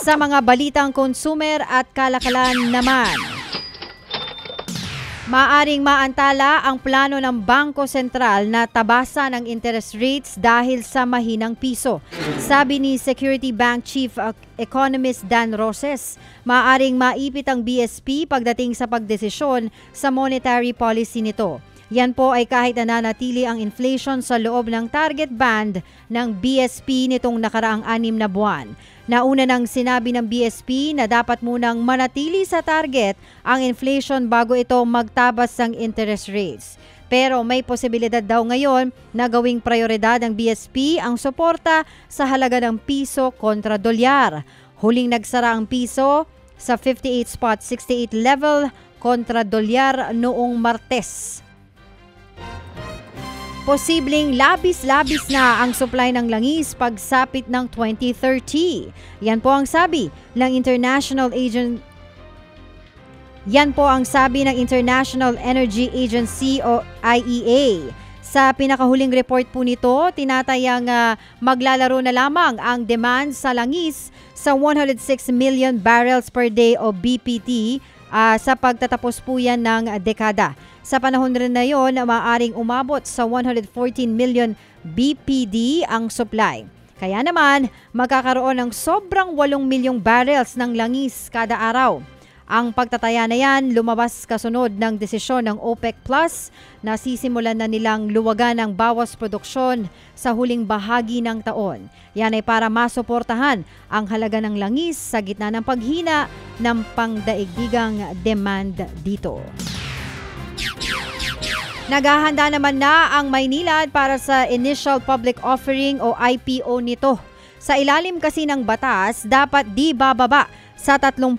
Sa mga balitang consumer at kalakalan naman. Maaring maantala ang plano ng Bangko Sentral na tabasan ang interest rates dahil sa mahinang piso. Sabi ni Security Bank Chief Economist Dan Roses, maaring maipit ang BSP pagdating sa pagdesisyon sa monetary policy nito. Yan po ay kahit nananatili ang inflation sa loob ng target band ng BSP nitong nakaraang anim na buwan. Nauna nang sinabi ng BSP na dapat munang manatili sa target ang inflation bago ito magtabas ng interest rates. Pero may posibilidad daw ngayon na gawing prioridad ng BSP ang suporta sa halaga ng piso kontra dolyar. Huling nagsara ang piso sa 58.68 level kontra dolyar noong Martes. Posibleng labis-labis na ang supply ng langis pagsapit ng 2030. Yan po ang sabi ng International Agent Yan po ang sabi ng International Energy Agency o IEA. Sa pinakahuling report po nito, tinatayang uh, maglalaro na lamang ang demand sa langis sa 106 million barrels per day o BPT uh, sa pagtatapos po yan ng dekada. Sa panahon rin na yon, maaaring umabot sa 114 million BPD ang supply. Kaya naman, magkakaroon ng sobrang 8 milyong barrels ng langis kada araw. Ang pagtataya na yan lumabas kasunod ng desisyon ng OPEC Plus na sisimulan na nilang luwagan ang bawas produksyon sa huling bahagi ng taon. Yan ay para masuportahan ang halaga ng langis sa gitna ng paghina ng pangdaigdigang demand dito. Naghahanda naman na ang Maynilad para sa initial public offering o IPO nito. Sa ilalim kasi ng batas, dapat di bababa sa 30%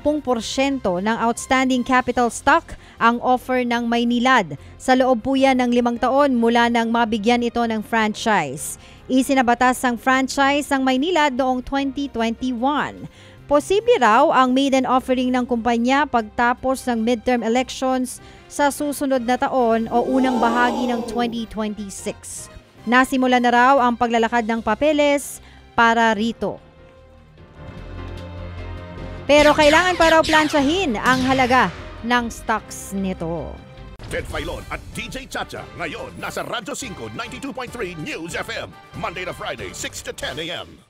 ng outstanding capital stock ang offer ng Maynilad. Sa loob po yan ng limang taon mula nang mabigyan ito ng franchise. Isinabatas ang franchise ang Maynilad noong 2021. Posible raw ang maiden offering ng kumpanya pagtapos ng midterm elections sa susunod na taon o unang bahagi ng 2026. Nasimula na raw ang paglalakad ng papeles para rito. Pero kailangan pa raw plansyahin ang halaga ng stocks nito. Ted Filon at DJ Chacha. Ngayon, nasa Radyo 5, 92.3 News FM. Monday to Friday, 6 to 10 a.m.